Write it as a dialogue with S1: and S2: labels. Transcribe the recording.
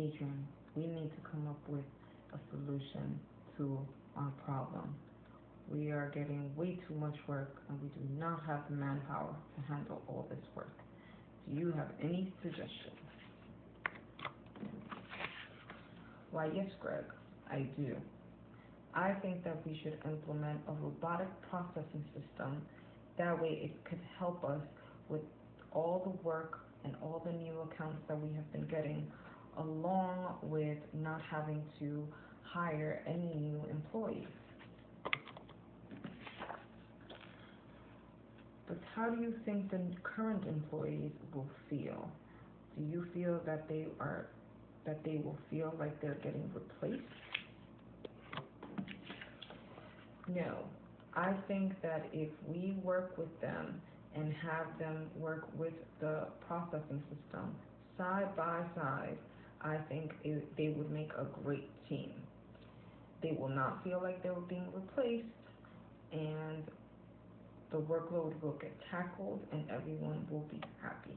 S1: Adrian, we need to come up with a solution to our problem. We are getting way too much work and we do not have the manpower to handle all this work. Do you have any suggestions? Why, yes, Greg, I do. I think that we should implement a robotic processing system. That way it could help us with all the work and all the new accounts that we have been getting, along with not having to hire any new employees. But how do you think the current employees will feel? Do you feel that they are that they will feel like they're getting replaced? No. I think that if we work with them and have them work with the processing system side by side, I think it, they would make a great team. They will not feel like they were being replaced, and the workload will get tackled, and everyone will be happy.